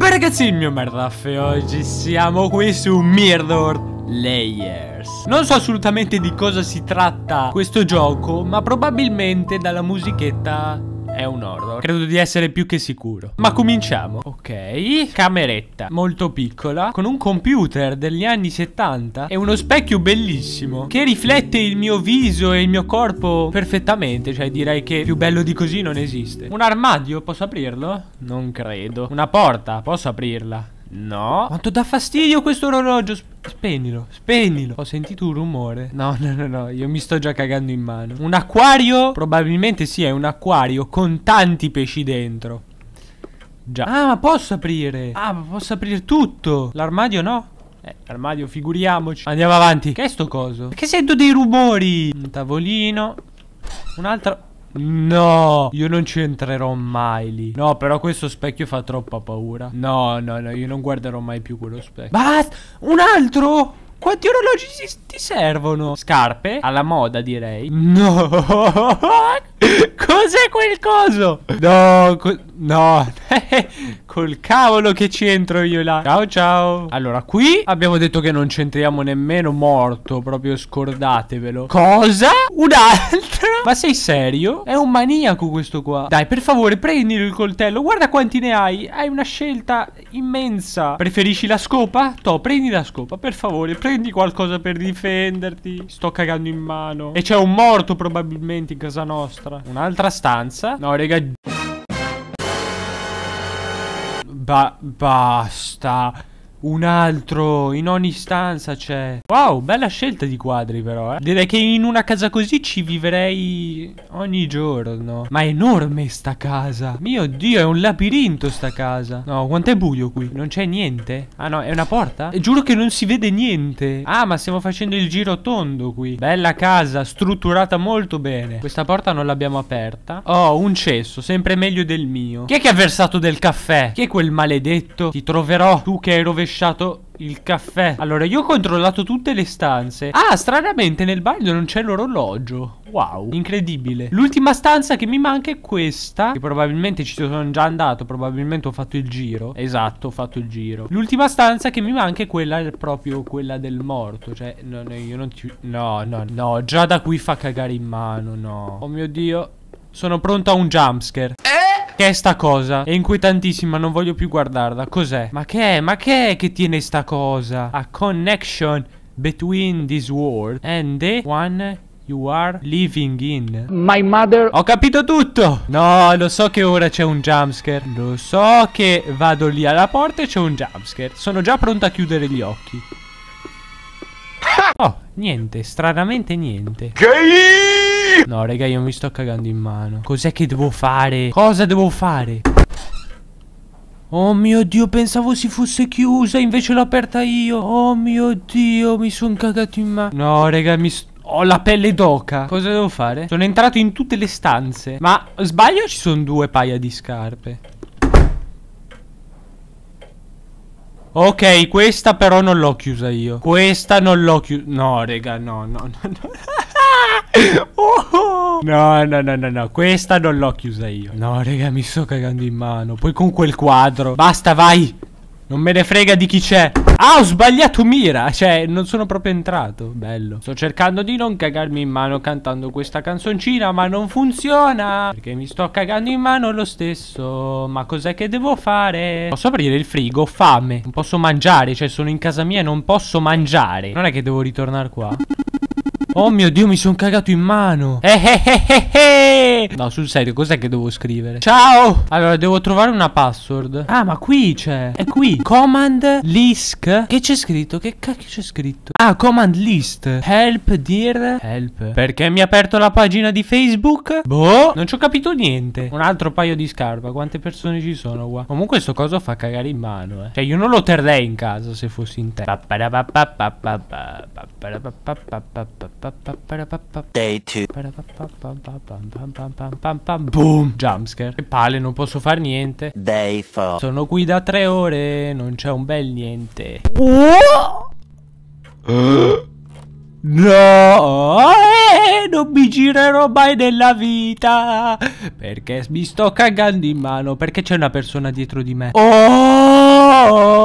Beh ragazzi il mio Merdaf e oggi siamo qui su Mirror Layers. Non so assolutamente di cosa si tratta questo gioco Ma probabilmente dalla musichetta è un horror. Credo di essere più che sicuro. Ma cominciamo. Ok. Cameretta. Molto piccola. Con un computer degli anni 70 E uno specchio bellissimo. Che riflette il mio viso e il mio corpo perfettamente. Cioè direi che più bello di così non esiste. Un armadio? Posso aprirlo? Non credo. Una porta? Posso aprirla? No. Quanto dà fastidio questo orologio. Spegnilo, spegnilo Ho sentito un rumore. No, no, no, no Io mi sto già cagando in mano. Un acquario? Probabilmente sì, è un acquario Con tanti pesci dentro. Già. Ah, ma posso aprire? Ah, ma posso aprire tutto. L'armadio no? Eh, l'armadio, figuriamoci. Andiamo avanti. Che è sto coso? Che sento dei rumori? Un tavolino. Un altro No, io non ci entrerò mai lì. No, però questo specchio fa troppa paura. No, no, no, io non guarderò mai più quello specchio. Basta! Un altro! Quanti orologi ti servono? Scarpe? Alla moda direi No Cos'è quel coso? No No Col cavolo che ci entro io là Ciao ciao Allora qui abbiamo detto che non c'entriamo nemmeno morto Proprio scordatevelo Cosa? Un altro? Ma sei serio? È un maniaco questo qua Dai per favore prendilo il coltello Guarda quanti ne hai Hai una scelta immensa Preferisci la scopa? To prendi la scopa per favore Prendi Prendi qualcosa per difenderti. Sto cagando in mano. E c'è un morto probabilmente in casa nostra. Un'altra stanza. No, raga. Ba basta. Un altro, in ogni stanza c'è Wow, bella scelta di quadri però eh. Direi che in una casa così ci vivrei ogni giorno Ma è enorme sta casa Mio Dio, è un labirinto sta casa No, quanto è buio qui? Non c'è niente? Ah no, è una porta? E giuro che non si vede niente Ah, ma stiamo facendo il giro tondo qui Bella casa, strutturata molto bene Questa porta non l'abbiamo aperta Oh, un cesso, sempre meglio del mio Chi è che ha versato del caffè? Chi è quel maledetto? Ti troverò, tu che hai rovesciato rovesciato il caffè. Allora io ho controllato tutte le stanze. Ah stranamente nel bagno non c'è l'orologio. Wow Incredibile. L'ultima stanza che mi manca è questa Che probabilmente ci sono già andato Probabilmente ho fatto il giro. Esatto ho fatto il giro. L'ultima stanza che mi manca è quella Proprio quella del morto Cioè no, no, io non ti No no no Già da qui fa cagare in mano No. Oh mio dio Sono pronto a un jumpscare che è sta cosa? È inquietantissima, non voglio più guardarla. Cos'è? Ma che è? Ma che è che tiene sta cosa? A connection between this world and the one you are living in. My mother. Ho capito tutto. No, lo so che ora c'è un jumpscare. Lo so che vado lì alla porta e c'è un jumpscare. Sono già pronto a chiudere gli occhi. Oh, niente, stranamente niente. Gay! No, raga, io mi sto cagando in mano. Cos'è che devo fare? Cosa devo fare? Oh mio Dio, pensavo si fosse chiusa, invece l'ho aperta io. Oh mio Dio, mi sono cagato in mano. No, raga, mi sto... Ho la pelle d'oca. Cosa devo fare? Sono entrato in tutte le stanze. Ma sbaglio ci sono due paia di scarpe? Ok, questa però non l'ho chiusa io. Questa non l'ho chiusa. No, raga, no, no, no, no. No, no, no, no, no, questa non l'ho chiusa io. No, raga, mi sto cagando in mano. Poi con quel quadro. Basta, vai. Non me ne frega di chi c'è. Ah, ho sbagliato mira. Cioè, non sono proprio entrato. Bello. Sto cercando di non cagarmi in mano cantando questa canzoncina, ma non funziona. Perché mi sto cagando in mano lo stesso. Ma cos'è che devo fare? Posso aprire il frigo? Ho fame. Non posso mangiare. Cioè, sono in casa mia e non posso mangiare. Non è che devo ritornare qua. Oh mio dio mi sono cagato in mano. Eh, eh, eh, eh, No sul serio cos'è che devo scrivere? Ciao! Allora devo trovare una password. Ah ma qui c'è. È qui. Command list. Che c'è scritto? Che cacchio c'è scritto? Ah command list. Help dear. Help. Perché mi ha aperto la pagina di Facebook? Boh. Non ci ho capito niente. Un altro paio di scarpa Quante persone ci sono qua? Comunque sto coso fa cagare in mano eh. Cioè io non lo terrei in casa se fossi in te Day 2 Boom Jumpscare Che palle non posso fare niente Day 4 Sono qui da tre ore Non c'è un bel niente No eh, Non mi girerò mai nella vita Perché mi sto cagando in mano Perché c'è una persona dietro di me Oh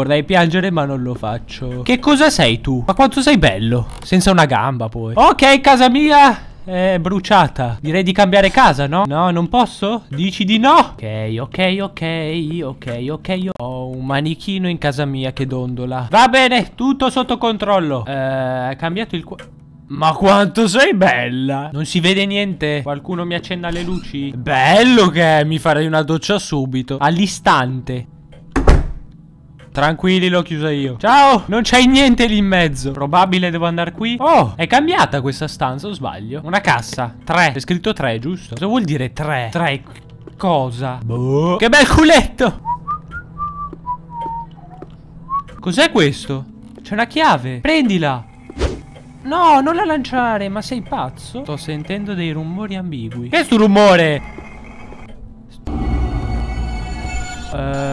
Vorrei piangere ma non lo faccio. Che cosa sei tu? Ma quanto sei bello? Senza una gamba poi. Ok, casa mia. È bruciata. Direi di cambiare casa, no? No, non posso? Dici di no? Ok, ok, ok, ok, ok. Ho un manichino in casa mia che dondola. Va bene, tutto sotto controllo. Eh, ha cambiato il qua... Ma quanto sei bella! Non si vede niente? Qualcuno mi accenna le luci? Bello che è, mi farei una doccia subito. All'istante. Tranquilli, l'ho chiusa io. Ciao! Non c'è niente lì in mezzo. Probabile devo andare qui. Oh, è cambiata questa stanza, o sbaglio? Una cassa. Tre. È scritto tre, giusto? Cosa vuol dire tre? Tre. Cosa? Boh. Che bel culetto! Cos'è questo? C'è una chiave. Prendila. No, non la lanciare, ma sei pazzo? Sto sentendo dei rumori ambigui. Che è sto rumore? Uh,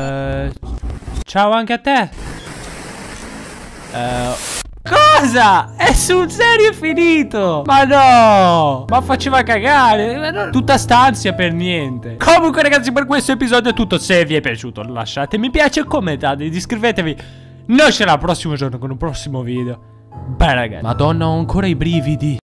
ciao anche a te. Uh, cosa? È sul serio finito? Ma no! Ma faceva cagare. Tutta stanzia per niente. Comunque ragazzi per questo episodio è tutto. Se vi è piaciuto lasciate mi piace, commentate, iscrivetevi. Noi ci vediamo il prossimo giorno con un prossimo video. Beh ragazzi Madonna ho ancora i brividi